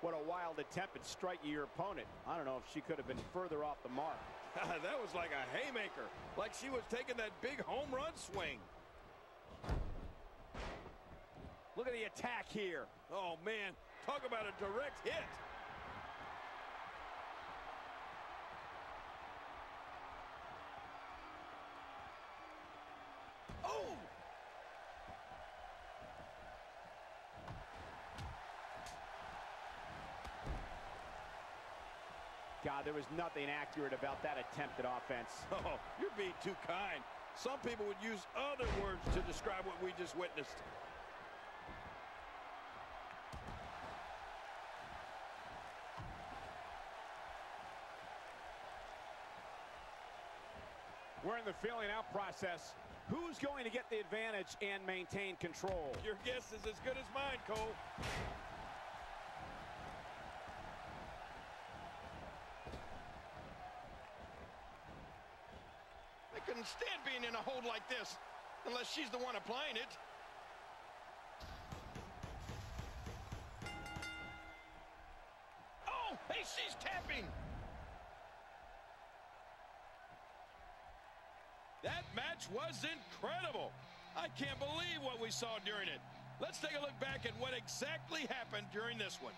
What a wild attempt at striking your opponent. I don't know if she could have been further off the mark. that was like a haymaker, like she was taking that big home run swing. Look at the attack here. Oh, man, talk about a direct hit. Oh! God, there was nothing accurate about that attempted offense. Oh, you're being too kind. Some people would use other words to describe what we just witnessed. We're in the feeling out process. Who's going to get the advantage and maintain control? Your guess is as good as mine, Cole. I couldn't stand being in a hold like this, unless she's the one applying it. Oh, hey, she's tapping. That match was incredible. I can't believe what we saw during it. Let's take a look back at what exactly happened during this one.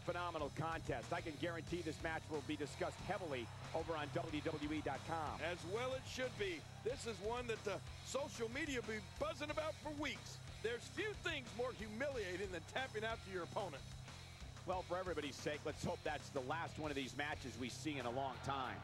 A phenomenal contest. I can guarantee this match will be discussed heavily over on WWE.com. As well it should be. This is one that the social media will be buzzing about for weeks. There's few things more humiliating than tapping out to your opponent. Well, for everybody's sake, let's hope that's the last one of these matches we see in a long time.